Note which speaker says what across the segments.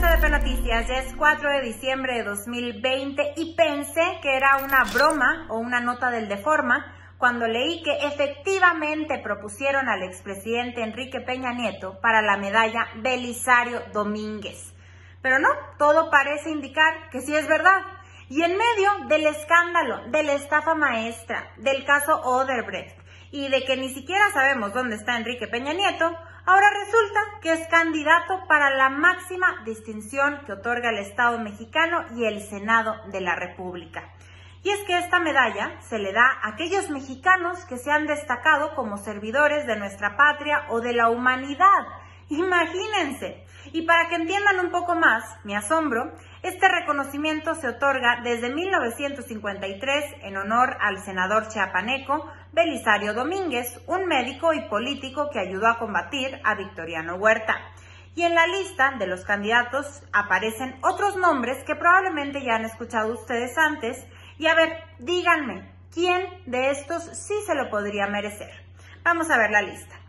Speaker 1: SDP Noticias, es 4 de diciembre de 2020 y pensé que era una broma o una nota del Deforma cuando leí que efectivamente propusieron al expresidente Enrique Peña Nieto para la medalla Belisario Domínguez. Pero no, todo parece indicar que sí es verdad. Y en medio del escándalo, de la estafa maestra, del caso Oderbrecht y de que ni siquiera sabemos dónde está Enrique Peña Nieto, ahora resulta que es candidato para la máxima distinción que otorga el Estado mexicano y el Senado de la República. Y es que esta medalla se le da a aquellos mexicanos que se han destacado como servidores de nuestra patria o de la humanidad. Imagínense. Y para que entiendan un poco más mi asombro, este reconocimiento se otorga desde 1953 en honor al senador chiapaneco Belisario Domínguez, un médico y político que ayudó a combatir a Victoriano Huerta. Y en la lista de los candidatos aparecen otros nombres que probablemente ya han escuchado ustedes antes, y a ver, díganme, ¿quién de estos sí se lo podría merecer? Vamos a ver la lista.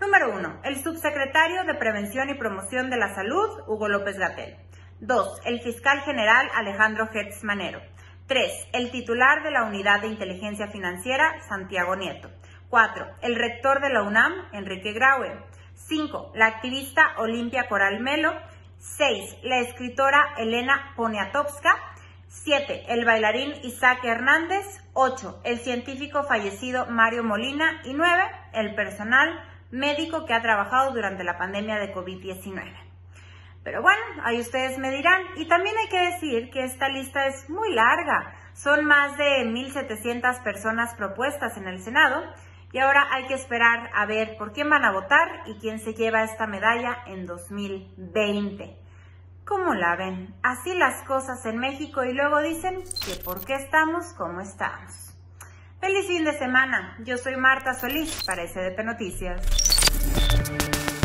Speaker 1: Número 1. El subsecretario de Prevención y Promoción de la Salud, Hugo López Gatel. 2. El fiscal general Alejandro Hertz Manero. 3. El titular de la Unidad de Inteligencia Financiera, Santiago Nieto. 4. El rector de la UNAM, Enrique Graue. 5. La activista Olimpia Coral Melo. 6. La escritora Elena Poniatowska. 7. El bailarín Isaac Hernández. 8. El científico fallecido Mario Molina. Y 9. El personal médico que ha trabajado durante la pandemia de COVID-19. Pero bueno, ahí ustedes me dirán. Y también hay que decir que esta lista es muy larga. Son más de 1.700 personas propuestas en el Senado. Y ahora hay que esperar a ver por quién van a votar y quién se lleva esta medalla en 2020. ¿Cómo la ven? Así las cosas en México y luego dicen que por qué estamos como estamos. Feliz fin de semana. Yo soy Marta Solís para SDP Noticias. すげえ。